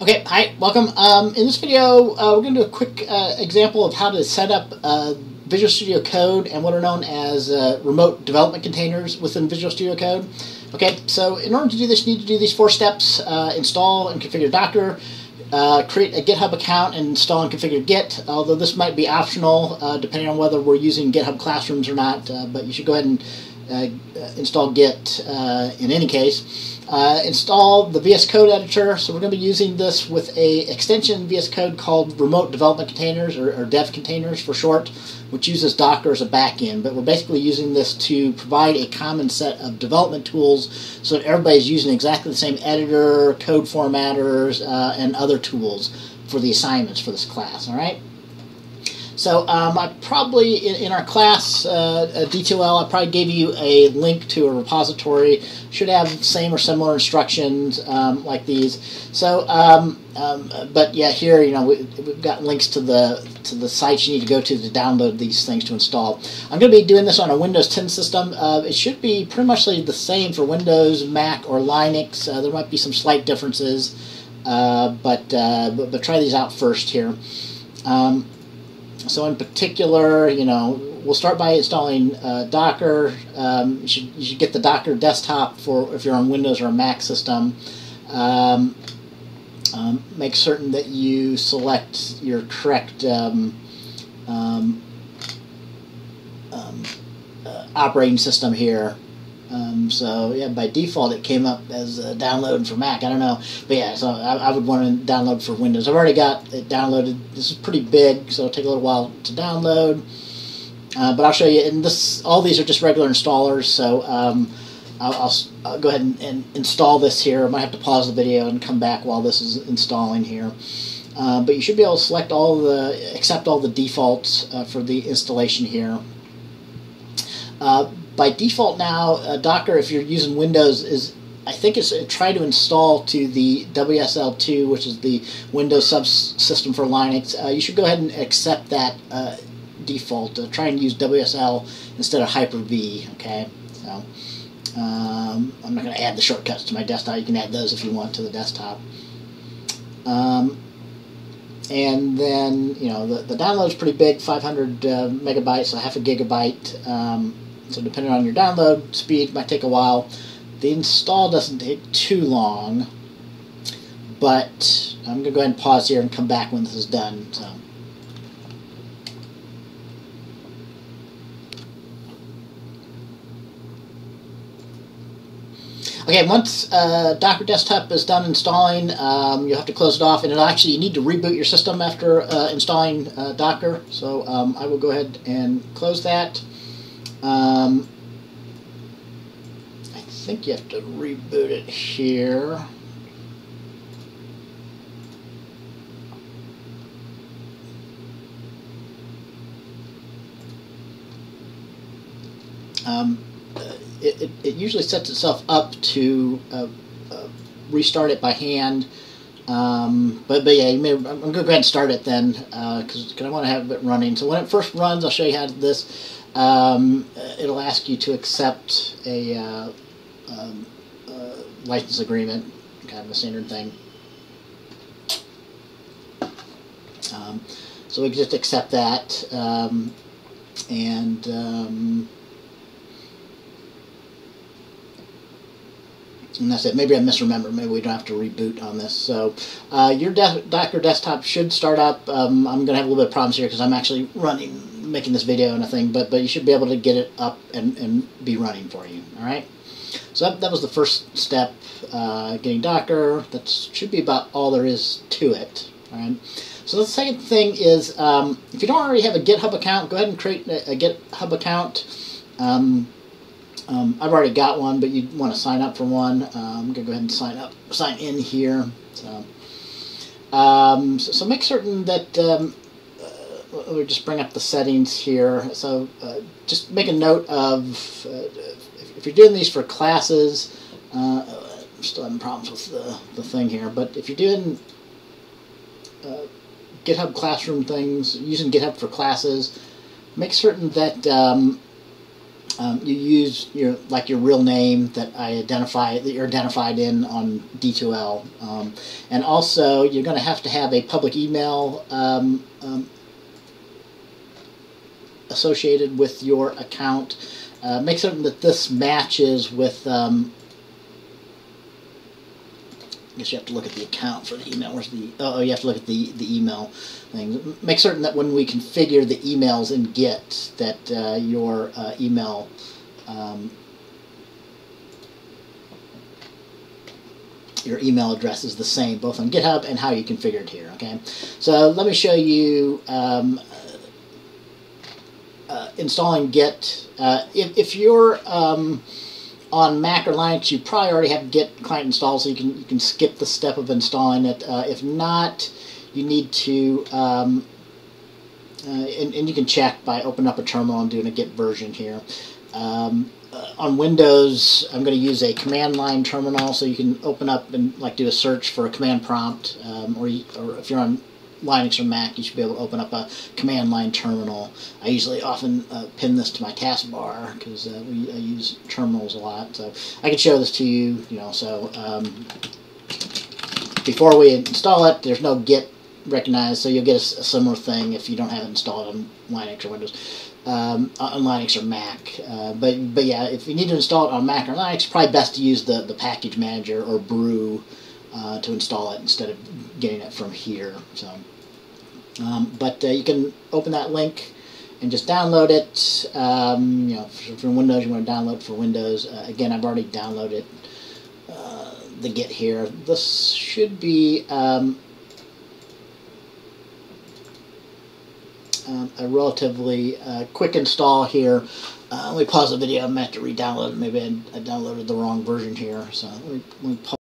Okay, hi, welcome. Um, in this video, uh, we're going to do a quick uh, example of how to set up uh, Visual Studio Code and what are known as uh, remote development containers within Visual Studio Code. Okay, so in order to do this, you need to do these four steps. Uh, install and configure Docker, uh, create a GitHub account and install and configure Git, although this might be optional depending on whether we're using GitHub Classrooms or not, but you should go ahead and install Git in any case. Uh, install the VS Code editor. So we're going to be using this with a extension VS Code called Remote Development Containers, or, or, Dev Containers for short, which uses Docker as a backend. But we're basically using this to provide a common set of development tools so that everybody's using exactly the same editor, code formatters, uh, and other tools for the assignments for this class. All right. So um, I probably, in, in our class, uh, D2L, I probably gave you a link to a repository. Should have same or similar instructions um, like these. So, um, um but yeah, here, you know, we, have got links to the to the sites you need to go to to download these things to install. I'm going to be doing this on a Windows 10 system. Uh, it should be pretty much the same for Windows, Mac, or Linux. Uh, there might be some slight differences, uh, but, uh, but, but try these out first here. Um, so in particular, you know, we'll start by installing uh, Docker. Um, you, should, you should get the Docker desktop for if you're on Windows or a Mac system. Um, um, make certain that you select your correct um, um, um, uh, operating system here. Um, so yeah, by default it came up as a download for Mac. I don't know, but yeah, so I, I, would want to download for Windows. I've already got it downloaded. This is pretty big, so it'll take a little while to download. Uh, but I'll show you. And this, all these are just regular installers. So um, I'll, I'll, I'll, go ahead and, and, install this here. I might have to pause the video and come back while this is installing here. Uh, but you should be able to select all the, accept all the defaults uh, for the installation here. By default now, uh, Docker, if you're using Windows, is I think it's uh, try to install to the WSL2, which is the Windows subsystem for Linux. Uh, you should go ahead and accept that uh, default. Uh, try and use WSL instead of Hyper-V. Okay, so um, I'm not going to add the shortcuts to my desktop. You can add those if you want to the desktop. Um, and then you know the, the download is pretty big, 500 uh, megabytes, so half a gigabyte. Um, so depending on your download speed, might take a while. The install doesn't take too long, but I'm going to go ahead and pause here and come back when this is done. So. Okay, once uh, Docker Desktop is done installing, um, you'll have to close it off, and it'll actually, you need to reboot your system after uh, installing uh, Docker. So um, I will go ahead and close that. Um, I think you have to reboot it here. Um, it, it, it, usually sets itself up to uh, uh, restart it by hand. Um, but, but yeah, may, I'm going to go ahead and start it then because uh, I want to have it running. So when it first runs, I'll show you how this um, it'll ask you to accept a uh, um, uh, license agreement, kind of a standard thing. Um, so we just accept that, um, and um, and that's it. Maybe I misremembered. Maybe we don't have to reboot on this. So uh, your de Docker desktop should start up. Um, I'm going to have a little bit of problems here because I'm actually running making this video and a thing, but but you should be able to get it up and, and be running for you. All right. So that, that was the first step, uh, getting Docker. That should be about all there is to it. All right. So the second thing is, um, if you don't already have a GitHub account, go ahead and create a, a GitHub account. Um, um, I've already got one, but you want to sign up for one. Um, I'm gonna go ahead and sign up, sign in here. So, um, so, so, make certain that um, we'll just bring up the settings here. So uh, just make a note of, uh, if you're doing these for classes, uh, I'm still having problems with the, the thing here, but if you're doing uh, GitHub Classroom things, using GitHub for classes, make certain that um, um, you use your like your real name that I identify that you're identified in on D2L, um, and also you're going to have to have a public email um, um, associated with your account. Uh, make certain that this matches with. Um, I guess you have to look at the account for the email. Where's the? Oh, you have to look at the the email thing. Make certain that when we configure the emails in Git, that uh, your uh, email. Um, your email address is the same both on GitHub and how you configured here. Okay, so let me show you um, uh, installing Git. Uh, if, if you're um, on Mac or Linux, you probably already have Git client installed, so you can you can skip the step of installing it. Uh, if not, you need to, um, uh, and, and, you can check by opening up a terminal and doing a Git version here. Um, uh, on Windows, I'm going to use a command line terminal, so you can open up and like do a search for a command prompt, um, or, you, or if you're on Linux or Mac, you should be able to open up a command line terminal. I usually often uh, pin this to my taskbar because uh, I use terminals a lot. So I can show this to you. You know, so um, before we install it, there's no Git recognized, so you'll get a, a, similar thing if you don't have it installed on Linux or Windows. Um, on Linux or Mac, uh, but but yeah, if you need to install it on Mac or Linux, probably best to use the the package manager or brew uh, to install it instead of getting it from here. So, um, but uh, you can open that link and just download it. Um, you know, from Windows, you want to download for Windows. Uh, again, I've already downloaded uh, the Git here. This should be um, um, a relatively uh, quick install here. Uh, let me pause the video. I'm going to have to re-download it. Maybe I, I, downloaded the wrong version here. So let me, let me pause.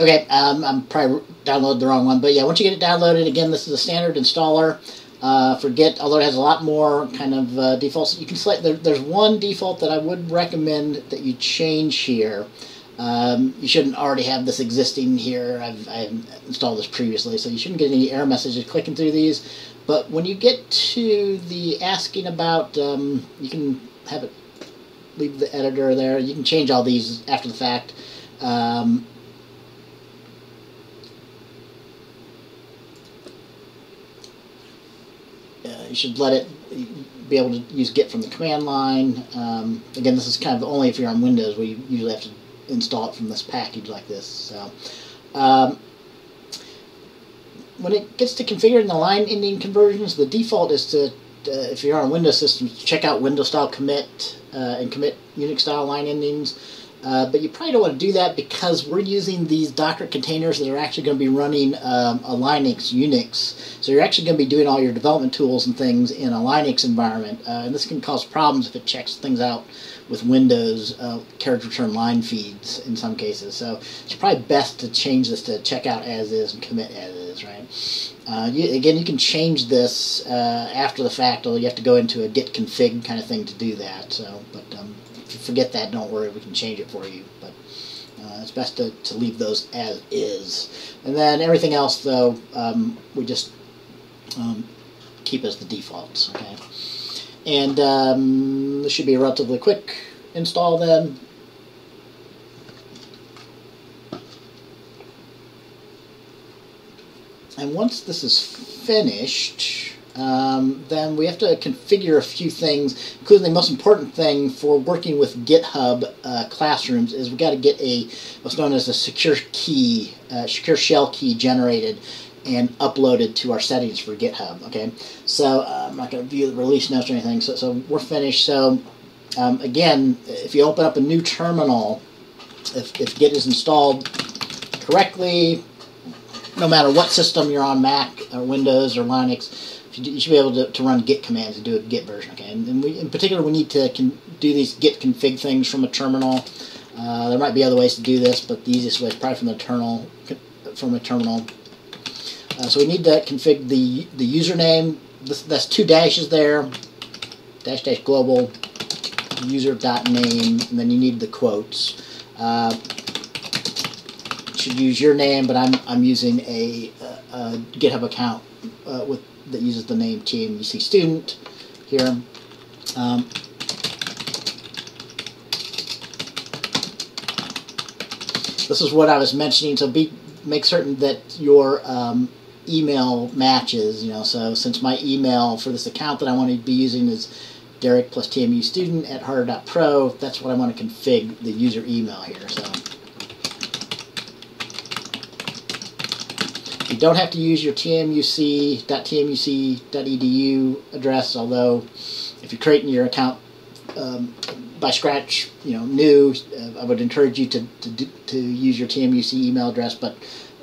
Okay, um, I'm probably downloaded the wrong one, but yeah, once you get it downloaded, again, this is a standard installer uh, for Git, although it has a lot more kind of uh, defaults. You can select, there, there's one default that I would recommend that you change here. Um, you shouldn't already have this existing here. I've, I've, installed this previously, so you shouldn't get any error messages clicking through these. But when you get to the asking about, um, you can have it leave the editor there. You can change all these after the fact. Um, you should let it be able to use Git from the command line. Um, again, this is kind of only if you're on Windows. We usually have to install it from this package like this. So, um, when it gets to configuring the line ending conversions, the default is to, uh, if you're on Windows systems, check out Windows style commit uh, and commit Unix style line endings. Uh, but you probably don't want to do that because we're using these Docker containers that are actually going to be running um, a Linux Unix. So you're actually going to be doing all your development tools and things in a Linux environment. Uh, and this can cause problems if it checks things out with Windows uh, return line feeds in some cases. So it's probably best to change this to check out as is and commit as is, right? Uh, you, again, you can change this uh, after the fact, although you have to go into a git config kind of thing to do that. So, but um, forget that, don't worry, we can change it for you. But uh, it's best to, to leave those as is. And then everything else, though, um, we just um, keep as the defaults. Okay, and um, this should be a relatively quick install then. And once this is finished, um, then we have to configure a few things, including the most important thing for working with GitHub uh, classrooms is we've got to get a what's known as a secure key, uh, secure shell key generated and uploaded to our settings for GitHub. Okay, so uh, I'm not going to view the release notes or anything. So, so we're finished. So um, again, if you open up a new terminal, if, if Git is installed correctly, no matter what system you're on, Mac or Windows or Linux, you should be able to, to run git commands and do a git version. Okay, and, and we, in particular, we need to do these git config things from a terminal. Uh, there might be other ways to do this, but the easiest way is probably from the terminal. From a terminal. Uh, so we need to config the the username. This, that's two dashes there. Dash dash global user dot name, and then you need the quotes. Uh, should use your name, but I'm I'm using a uh, uh, GitHub account uh, with that uses the name TMUC student here. Um, this is what I was mentioning. So be make certain that your um, email matches. You know, so since my email for this account that I want to be using is Derek plus TMU student at harter.pro, that's what I want to config the user email here. So you don't have to use your tmuc.tmuc.edu address, although if you're creating your account um, by scratch, you know, new, uh, I would encourage you to, to, to use your TMUC email address, but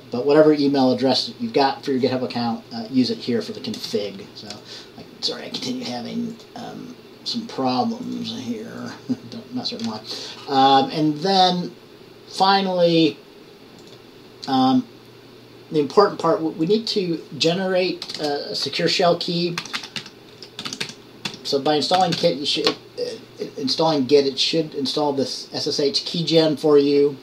but whatever email address you've got for your GitHub account, uh, use it here for the config. So, I, sorry, I continue having um, some problems here. not certain why. Um, and then finally, um, the important part, we need to generate a secure shell key. So by installing Git, you should uh, installing Git, it should install this SSH keygen for you.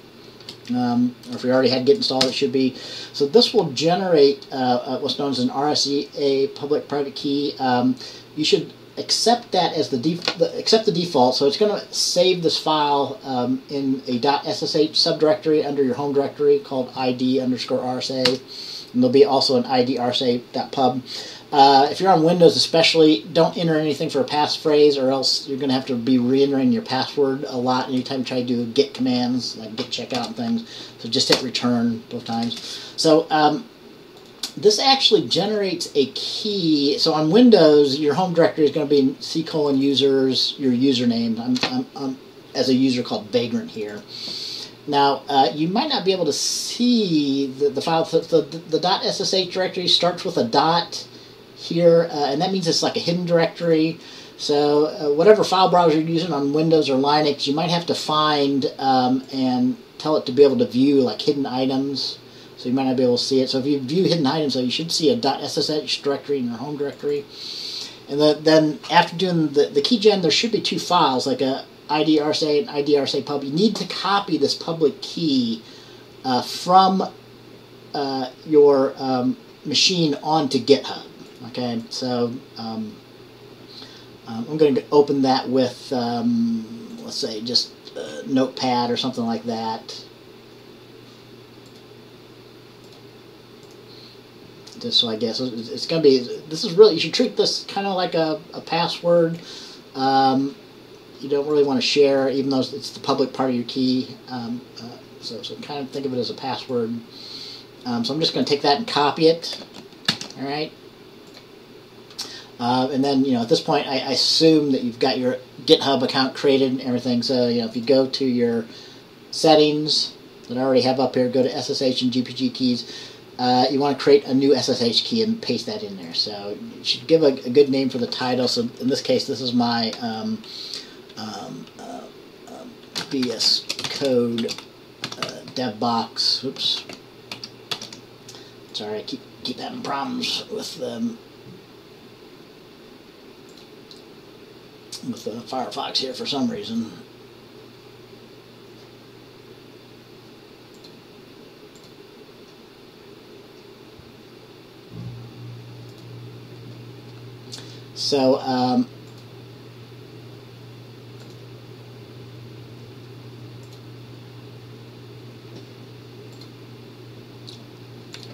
Um, or if you already had Git installed, it should be. So this will generate uh, uh what's known as an RSA public-private key. Um, you should accept that as the, the, accept the default. So it's going to save this file um, in a .ssh subdirectory under your home directory called id underscore rsa. And there'll be also an id rsa.pub. Uh, if you're on Windows especially, don't enter anything for a passphrase or else you're going to have to be re-entering your password a lot anytime you try to do git commands, like git checkout and things. So just hit return both times. So um, this actually generates a key. So on Windows, your home directory is going to be C colon users, your username. I'm, I'm, I'm as a user called Vagrant here. Now, uh, you might not be able to see the, the file. The, the, the .ssh directory starts with a dot here, uh, and that means it's like a hidden directory. So uh, whatever file browser you're using on Windows or Linux, you might have to find um, and tell it to be able to view like hidden items. So you might not be able to see it. So if you view hidden items, you should see a .ssh directory in your home directory. And the, then after doing the, the keygen, there should be two files, like a IDRSA and IDRSA pub. You need to copy this public key uh, from uh, your um, machine onto GitHub. Okay, so um, um, I'm going to open that with, um, let's say, just Notepad or something like that. Just so I guess it's going to be. This is really you should treat this kind of like a, a password. Um, you don't really want to share, even though it's the public part of your key. Um, uh, so, so kind of think of it as a password. Um, so I'm just going to take that and copy it. All right. Uh, and then, you know, at this point, I, I, assume that you've got your GitHub account created and everything. So, you know, if you go to your settings that I already have up here, go to SSH and GPG keys. Uh, you want to create a new SSH key and paste that in there. So you should give a, a good name for the title. So in this case, this is my um, um, uh, um, VS Code uh, dev box. Oops. Sorry, I keep keep having problems with um, with Firefox here for some reason. So, um,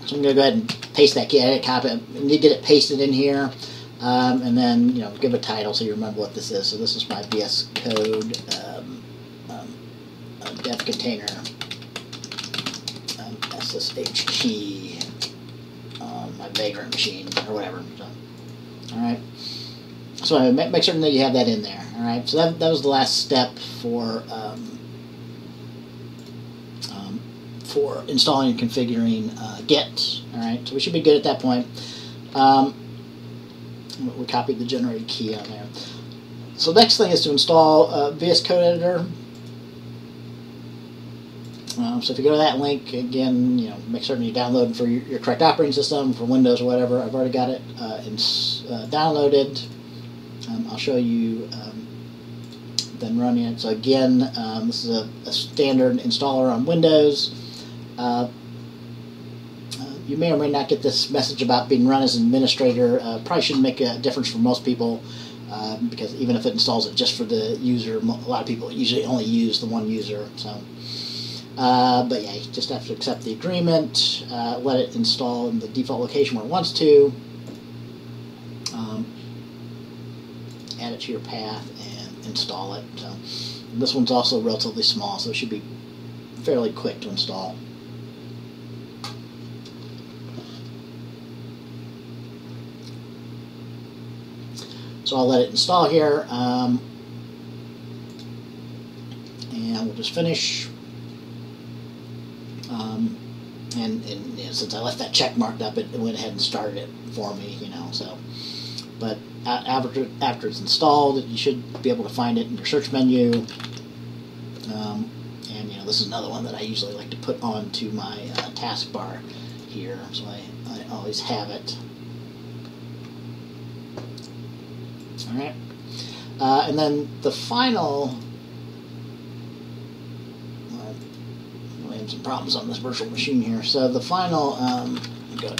so I'm going to go ahead and paste that key, edit, copy it, need to get it pasted in here. Um, and then, you know, give a title so you remember what this is. So this is my VS Code um, um, uh, dev container um, SSH key on my Vagrant machine or whatever. So, all right. So make, make certain that you have that in there. All right. So that, that was the last step for um, um, for installing and configuring uh, Git. All right. So we should be good at that point. Um, we copied the generated key on there. So next thing is to install uh, VS Code Editor. Um, so if you go to that link, again, you know, make certain you download for your, your correct operating system, for Windows or whatever. I've already got it uh, uh, downloaded. Um, I'll show you um, then running it. So again, um, this is a, a, standard installer on Windows. Uh, you may or may not get this message about being run as an administrator. Uh, probably shouldn't make a difference for most people uh, because even if it installs it just for the user, a lot of people usually only use the one user. So, uh, but yeah, you just have to accept the agreement, uh, let it install in the default location where it wants to, um, your path, and install it. So, this one's also relatively small, so it should be fairly quick to install. So I'll let it install here. Um, and we'll just finish. Um, and, and you know, since I left that check marked up, it, it, went ahead and started it for me, you know, so. But after, after it's installed, you should be able to find it in your search menu. Um, and, you know, this is another one that I usually like to put onto my uh, taskbar here, so I, I always have it. All right. Uh, and then the final. Uh, we have some problems on this virtual machine here. So the final. Um, go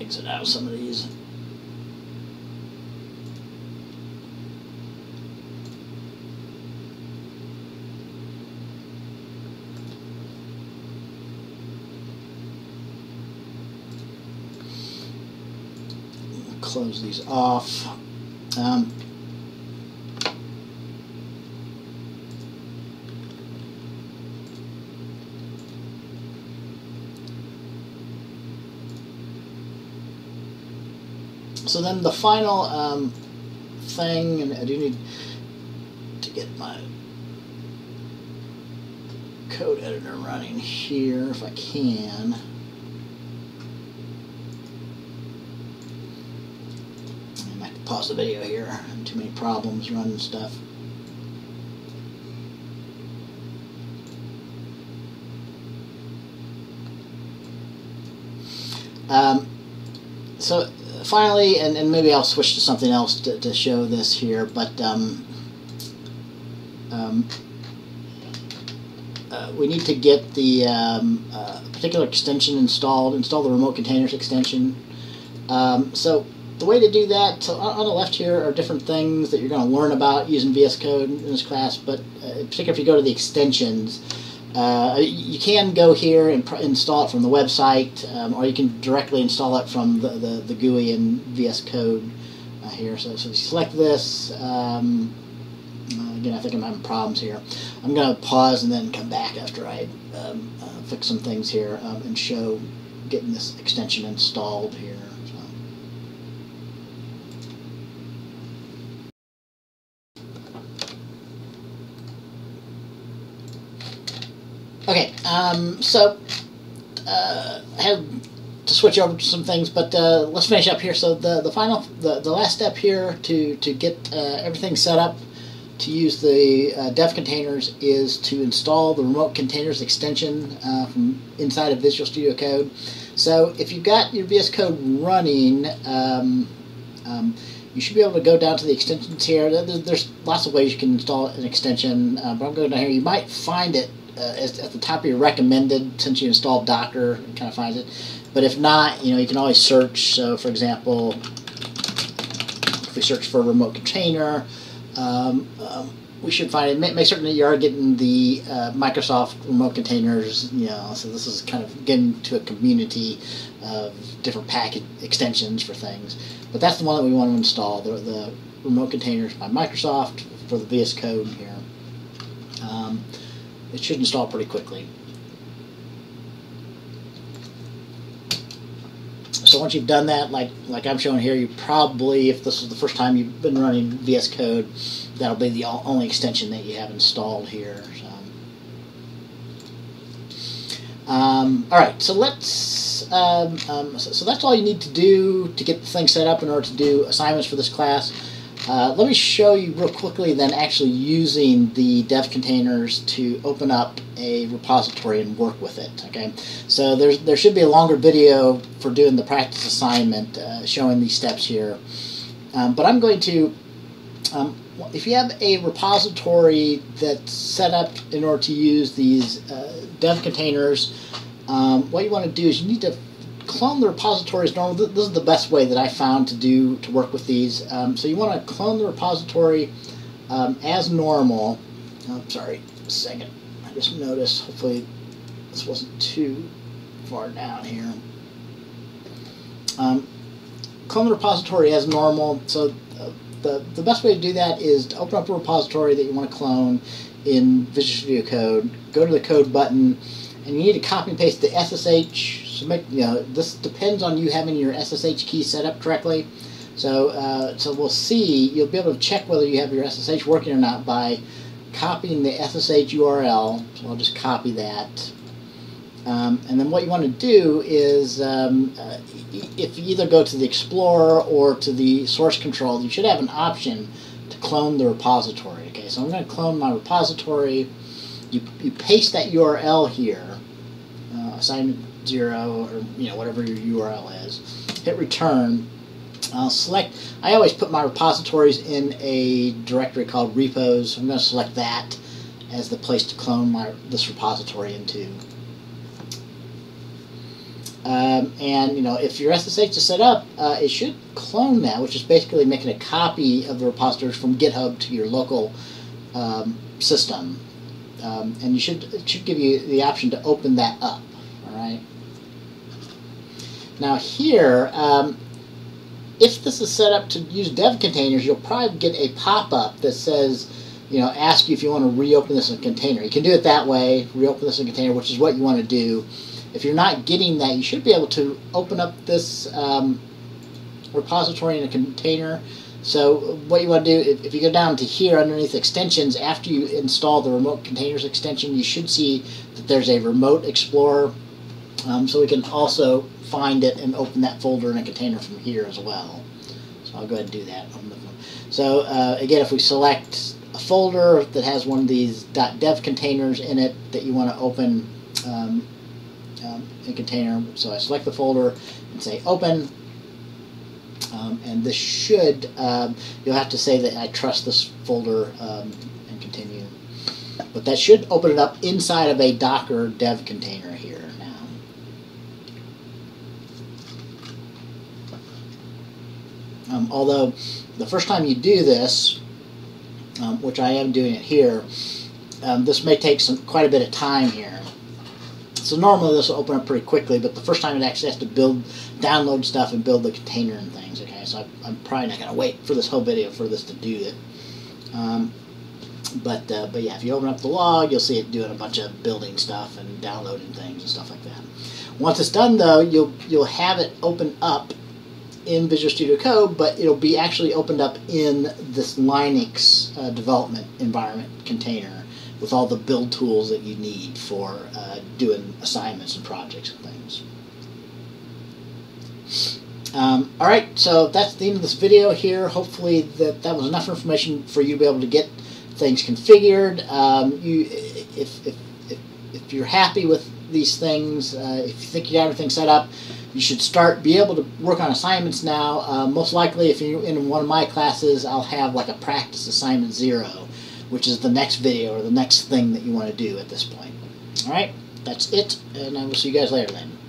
exit out some of these. Close these off. Um, so then the final um, thing, and I do need to get my code editor running here if I can. Pause the video here. Too many problems running stuff. Um, so finally, and, and maybe I'll switch to something else to, to show this here, but um, um, uh, we need to get the um, uh, particular extension installed, install the remote containers extension. Um, so the way to do that, so on the left here are different things that you're going to learn about using VS Code in this class, but uh, particularly if you go to the extensions, uh, you can go here and install it from the website, um, or you can directly install it from the, the, the GUI in VS Code uh, here. So, so select this. Um, uh, again, I think I'm having problems here. I'm going to pause and then come back after I um, uh, fix some things here um, and show getting this extension installed here. Okay, um, so uh, I have to switch over to some things, but uh, let's finish up here. So the the final the, the last step here to to get uh, everything set up to use the uh, dev containers is to install the remote containers extension uh, from inside of Visual Studio Code. So if you've got your VS Code running. Um, um, you should be able to go down to the extensions here. There's lots of ways you can install an extension, uh, but I'm going down here. You might find it uh, at the top of your recommended since you installed Docker, it kind of finds it. But if not, you know, you can always search. So, for example, if we search for remote container, um, um, we should find it. Make, make, certain that you are getting the uh, Microsoft remote containers. You know, so this is kind of getting to a community of different packet extensions for things. But that's the one that we want to install. The, the remote containers by Microsoft for the VS Code here. Um, it should install pretty quickly. So once you've done that, like like I'm showing here, you probably, if this is the first time you've been running VS Code, that'll be the only extension that you have installed here. So. Um, all right, so let's. Um, um, so, so that's all you need to do to get the thing set up in order to do assignments for this class. Uh, let me show you real quickly then actually using the dev containers to open up a repository and work with it. Okay, so there's there should be a longer video for doing the practice assignment uh, showing these steps here. Um, but I'm going to, um, if you have a repository that's set up in order to use these uh, dev containers, um, what you want to do is you need to clone the repositories normal. This is the best way that I found to do to work with these. Um, so you want to clone the repository um, as normal. Oh, sorry, a second. I just noticed. Hopefully, this wasn't too far down here. Um, clone the repository as normal. So uh, the the best way to do that is to open up a repository that you want to clone in Visual Studio Code. Go to the code button, and you need to copy and paste the SSH so make you know this depends on you having your SSH key set up correctly. So uh, so we'll see. You'll be able to check whether you have your SSH working or not by copying the SSH URL. So I'll just copy that. Um, and then what you want to do is, um, uh, if you either go to the Explorer or to the source control, you should have an option to clone the repository. Okay, so I'm going to clone my repository. You, you paste that URL here, uh, zero or you know whatever your URL is. Hit return. I'll select. I always put my repositories in a directory called repos. I'm going to select that as the place to clone my this repository into. Um, and you know, if your SSH is set up, uh, it should clone that, which is basically making a copy of the repositories from GitHub to your local um, system. Um, and you should it should give you the option to open that up. Now here, um, if this is set up to use dev containers, you'll probably get a pop-up that says, you know, ask you if you want to reopen this in a container. You can do it that way, reopen this in a container, which is what you want to do. If you're not getting that, you should be able to open up this um, repository in a container. So what you want to do, if you go down to here underneath extensions, after you install the remote containers extension, you should see that there's a remote explorer. Um, so we can also find it and open that folder in a container from here as well. So I'll go ahead and do that. So uh, again, if we select a folder that has one of these .dev containers in it that you want to open um, um, a container, so I select the folder and say open, um, and this should, um, you'll have to say that I trust this folder um, and continue. But that should open it up inside of a Docker dev container here. Um, although the first time you do this, um, which I am doing it here, um, this may take some quite a bit of time here. So normally this will open up pretty quickly, but the first time it actually has to build, download stuff and build the container and things. Okay, so I, am probably not going to wait for this whole video for this to do it. Um, but uh, but yeah, if you open up the log, you'll see it doing a bunch of building stuff and downloading things and stuff like that. Once it's done, though, you'll you'll have it open up in Visual Studio Code, but it'll be actually opened up in this Linux uh, development environment container with all the build tools that you need for uh, doing assignments and projects and things. Um, all right, so that's the end of this video here. Hopefully that, that was enough information for you to be able to get things configured. Um, you, if, if, if, if, you're happy with these things, uh, if you think you got everything set up, you should start be able to work on assignments now. Uh, most likely, if you're in one of my classes, I'll have like a practice assignment zero, which is the next video or the next thing that you want to do at this point. All right, that's it, and I will see you guys later then.